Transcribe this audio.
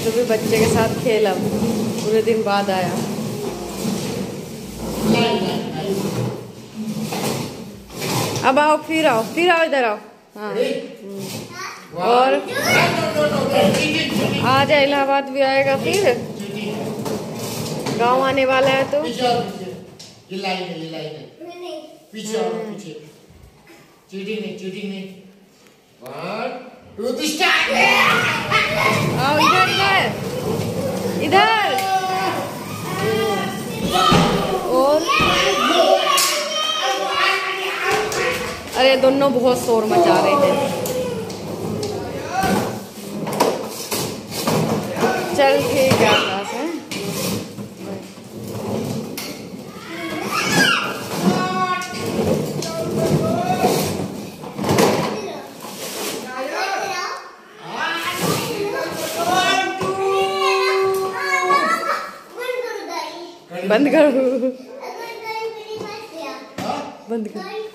खेल खेला पूरे दिन बाद आया अब आओ फिर आओ फिर आओ इधर आओ हाँ और आज इलाहाबाद भी आएगा फिर गाँव आने वाला है तो है है चीटिंग नहीं चीटिंग नहीं वन टू स्टार्ट आओ इधर इधर इधर और अरे दोनों बहुत शोर मचा रहे थे। चल ठीक है है। बंद करो। बंद कर।